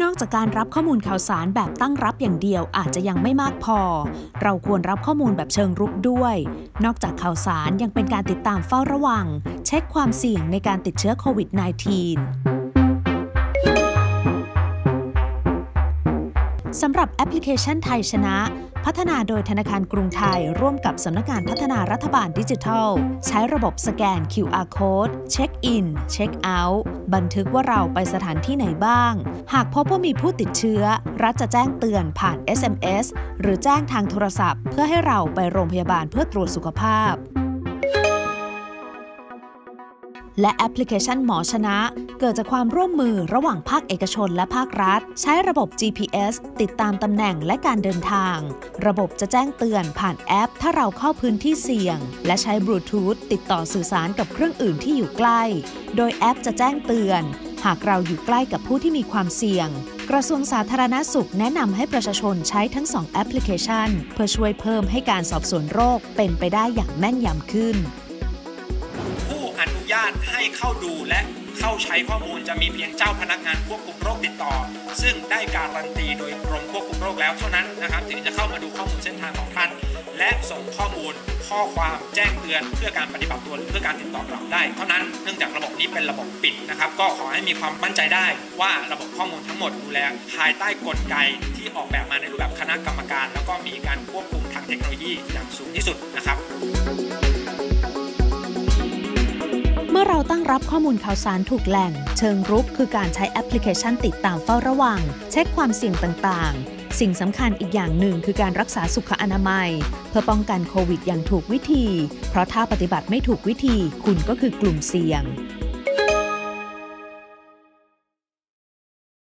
นอกจากการรับข้อมูลข่าวสารแบบตั้งรับอย่างเดียวอาจจะยังไม่มากพอ เราควรรับข้อมูลแบบเชิงรุกด้วย นอกจากข่าวสารยังเป็นการติดตามเฝ้าระวัง เช็คความเสี่ยงในการติดเชื้อโควิด -19 สำหรับแอปพลิเคชันไทยชนะ พัฒนาโดยธนาคารกรุงไทย ร่วมกับสำนักงานพัฒนารัฐบาลดิจิทัล ใช้ระบบสแกน QR Code เช็คอิน เช็คเอาท์ บันทึกว่าเราไปสถานที่ไหนบ้าง หากพบว่ามีผู้ติดเชื้อ รัฐจะแจ้งเตือนผ่าน SMS หรือแจ้งทางโทรศัพท์ เพื่อให้เราไปโรงพยาบาลเพื่อตรวจสุขภาพ และแอปพลิเคชันหมอชนะ เกิดจากความร่วมมือระหว่างภาคเอกชนและภาครัฐ ใช้ระบบ GPS ติดตามตำแหน่งและการเดินทาง ระบบจะแจ้งเตือนผ่านแอป ถ้าเราเข้าพื้นที่เสี่ยง และใช้บลูทูธติดต่อสื่อสารกับเครื่องอื่นที่อยู่ใกล้ โดยแอปจะแจ้งเตือน หากเราอยู่ใกล้กับผู้ที่มีความเสี่ยงกระทรวงสาธารณสุขแนะนำให้ประชาชนใช้ทั้งสองแอปพลิเคชัน เพื่อช่วยเพิ่มให้การสอบสวนโรคเป็นไปได้อย่างแม่นยำขึ้น ญาตให้เข้าดูและเข้าใช้ข้อมูลจะมีเพียงเจ้าพนักงานควบคุมโรคติดต่อ ซึ่งได้การันตีโดยกรมควบคุมโรคแล้วเท่านั้นนะครับถึงจะเข้ามาดูข้อมูลเส้นทางของท่าน และส่งข้อมูลข้อความแจ้งเตือนเพื่อการปฏิบัติตัวหรือเพื่อการติดต่อกลับได้ เท่านั้นเนื่องจากระบบนี้เป็นระบบปิดนะครับ ก็ขอให้มีความมั่นใจได้ว่าระบบข้อมูลทั้งหมดดูแลภายใต้กลไกที่ออกแบบมาในรูปแบบคณะกรรมการ แล้วก็มีการควบคุมทางเทคโนโลยีอย่างสูงที่สุดนะครับ อเราตั้งรับข้อมูลข่าวสารถูกแหล่ง เชิงรุกคือการใช้แอปพลิเคชันติดตามเฝ้าระวัง เช็คความเสี่ยงต่างๆ สิ่งสำคัญอีกอย่างหนึ่งคือการรักษาสุขอนามัย เพื่อป้องกันโควิดอย่างถูกวิธี เพราะถ้าปฏิบัติไม่ถูกวิธี คุณก็คือกลุ่มเสี่ยง